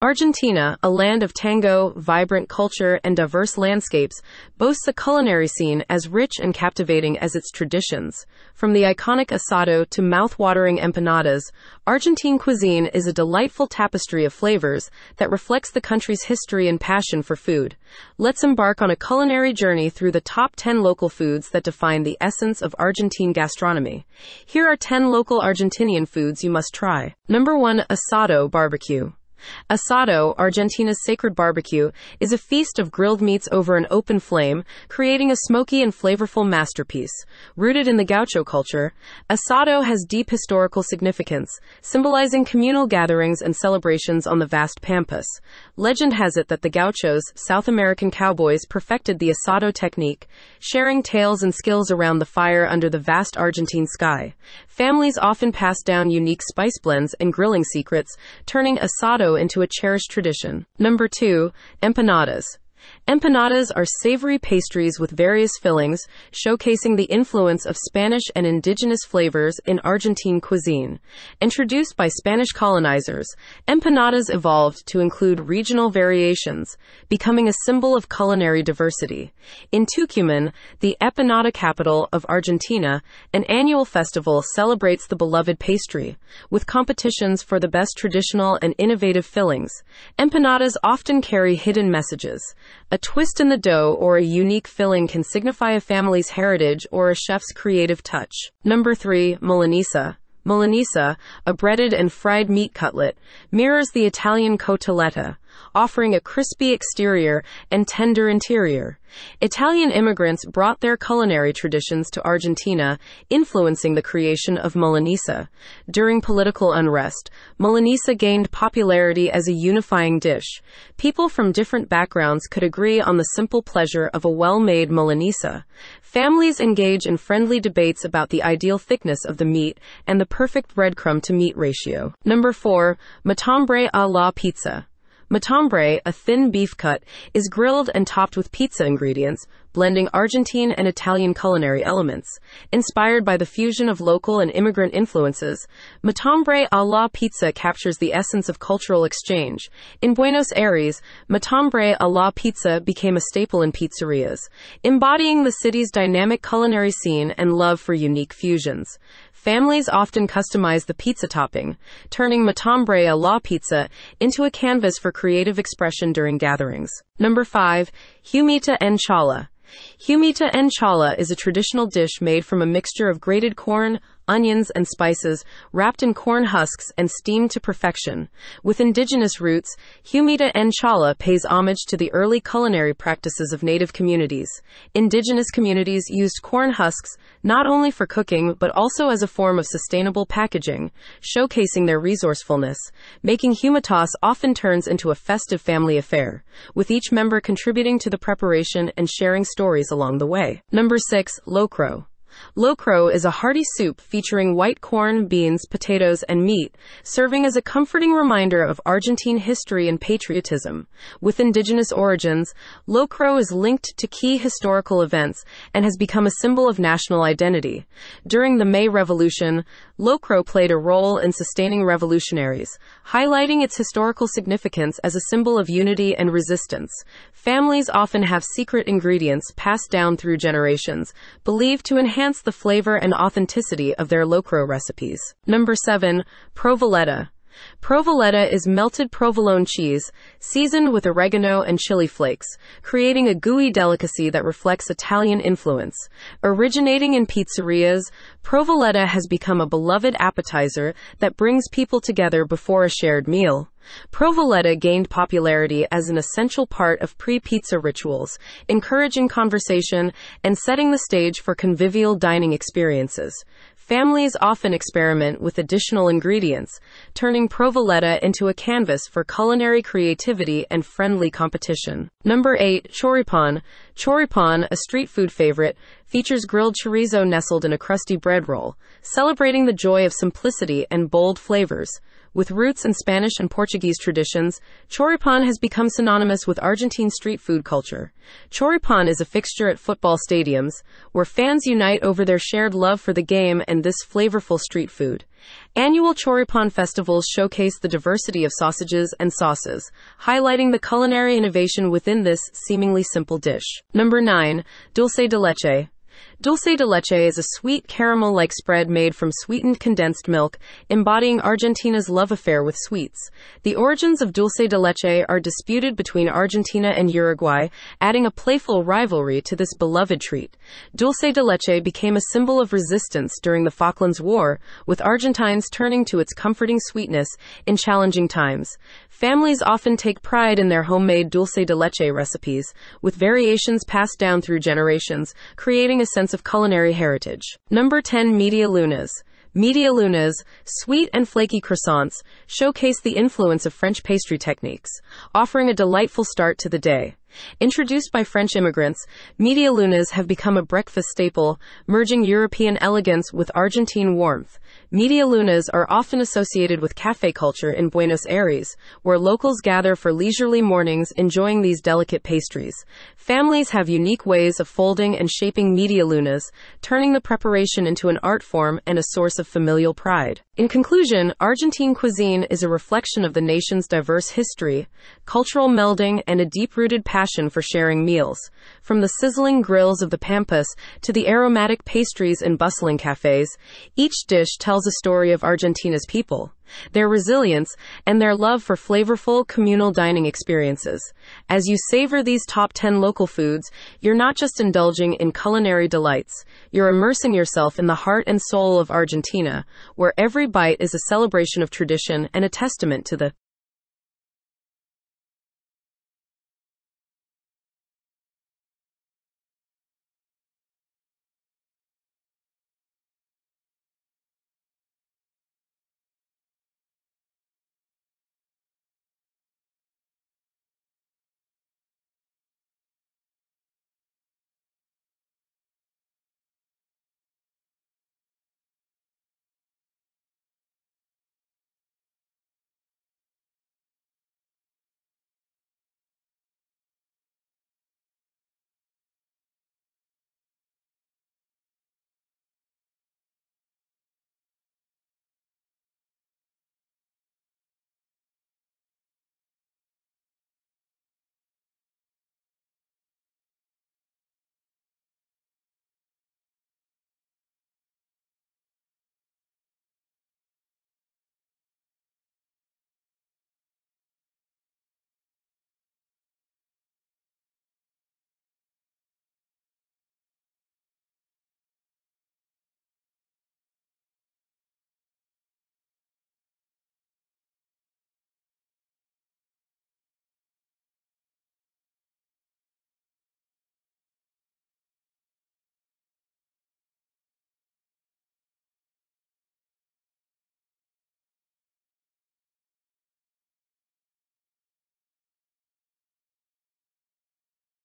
Argentina, a land of tango, vibrant culture, and diverse landscapes, boasts a culinary scene as rich and captivating as its traditions. From the iconic asado to mouth-watering empanadas, Argentine cuisine is a delightful tapestry of flavors that reflects the country's history and passion for food. Let's embark on a culinary journey through the top 10 local foods that define the essence of Argentine gastronomy. Here are 10 local Argentinian foods you must try. Number 1, asado barbecue. Asado, Argentina's sacred barbecue, is a feast of grilled meats over an open flame, creating a smoky and flavorful masterpiece. Rooted in the gaucho culture, asado has deep historical significance, symbolizing communal gatherings and celebrations on the vast pampas. Legend has it that the gauchos, South American cowboys, perfected the asado technique, sharing tales and skills around the fire under the vast Argentine sky. Families often pass down unique spice blends and grilling secrets, turning asado into a cherished tradition. Number two, empanadas. Empanadas are savory pastries with various fillings, showcasing the influence of Spanish and indigenous flavors in Argentine cuisine. Introduced by Spanish colonizers, empanadas evolved to include regional variations, becoming a symbol of culinary diversity. In Tucumán, the empanada capital of Argentina, an annual festival celebrates the beloved pastry, with competitions for the best traditional and innovative fillings. Empanadas often carry hidden messages. A twist in the dough or a unique filling can signify a family's heritage or a chef's creative touch. Number 3. Milanesa. Milanesa, a breaded and fried meat cutlet, mirrors the Italian cotoletta, offering a crispy exterior and tender interior. Italian immigrants brought their culinary traditions to Argentina, influencing the creation of Milanesa. During political unrest, Milanesa gained popularity as a unifying dish. People from different backgrounds could agree on the simple pleasure of a well-made Milanesa. Families engage in friendly debates about the ideal thickness of the meat and the perfect breadcrumb to meat ratio. Number 4. Matambre a la pizza. Matambre, a thin beef cut, is grilled and topped with pizza ingredients, blending Argentine and Italian culinary elements. Inspired by the fusion of local and immigrant influences, Matambre a la pizza captures the essence of cultural exchange. In Buenos Aires, Matambre a la pizza became a staple in pizzerias, embodying the city's dynamic culinary scene and love for unique fusions. Families often customize the pizza topping, turning matambre a la pizza into a canvas for creative expression during gatherings. Number 5. Humita en chala. Humita en chala is a traditional dish made from a mixture of grated corn, onions, and spices, wrapped in corn husks and steamed to perfection. With indigenous roots, Humita en chala pays homage to the early culinary practices of native communities. Indigenous communities used corn husks not only for cooking but also as a form of sustainable packaging, showcasing their resourcefulness. Making humitas often turns into a festive family affair, with each member contributing to the preparation and sharing stories along the way. Number 6. Locro. Locro is a hearty soup featuring white corn, beans, potatoes, and meat, serving as a comforting reminder of Argentine history and patriotism. With indigenous origins, locro is linked to key historical events and has become a symbol of national identity. During the May Revolution, locro played a role in sustaining revolutionaries, highlighting its historical significance as a symbol of unity and resistance. Families often have secret ingredients passed down through generations, believed to enhance enhance the flavor and authenticity of their locro recipes. Number 7. Provoletta. Provoletta is melted provolone cheese, seasoned with oregano and chili flakes, creating a gooey delicacy that reflects Italian influence. Originating in pizzerias, provoletta has become a beloved appetizer that brings people together before a shared meal. Provoletta gained popularity as an essential part of pre-pizza rituals, encouraging conversation and setting the stage for convivial dining experiences. Families often experiment with additional ingredients, turning provoletta into a canvas for culinary creativity and friendly competition. Number 8. Choripan. Choripan, a street food favorite, features grilled chorizo nestled in a crusty bread roll, celebrating the joy of simplicity and bold flavors. With roots in Spanish and Portuguese traditions, choripan has become synonymous with Argentine street food culture. Choripan is a fixture at football stadiums, where fans unite over their shared love for the game and this flavorful street food. Annual Choripan festivals showcase the diversity of sausages and sauces, highlighting the culinary innovation within this seemingly simple dish. Number 9. Dulce de leche. Dulce de leche is a sweet caramel like spread made from sweetened condensed milk, embodying Argentina's love affair with sweets. The origins of dulce de leche are disputed between Argentina and Uruguay, adding a playful rivalry to this beloved treat. Dulce de leche became a symbol of resistance during the Falklands War, with Argentines turning to its comforting sweetness in challenging times. Families often take pride in their homemade dulce de leche recipes, with variations passed down through generations, creating a sense of culinary heritage. Number 10 Media Lunas. Media lunas, sweet and flaky croissants, showcase the influence of French pastry techniques, offering a delightful start to the day. Introduced by French immigrants, media lunas have become a breakfast staple, merging European elegance with Argentine warmth. Media lunas are often associated with cafe culture in Buenos Aires, where locals gather for leisurely mornings enjoying these delicate pastries. Families have unique ways of folding and shaping media lunas, turning the preparation into an art form and a source of familial pride. In conclusion, Argentine cuisine is a reflection of the nation's diverse history, cultural melding, and a deep rooted passion for sharing meals. From the sizzling grills of the Pampas to the aromatic pastries in bustling cafes, each dish tells a story of Argentina's people their resilience, and their love for flavorful communal dining experiences. As you savor these top 10 local foods, you're not just indulging in culinary delights, you're immersing yourself in the heart and soul of Argentina, where every bite is a celebration of tradition and a testament to the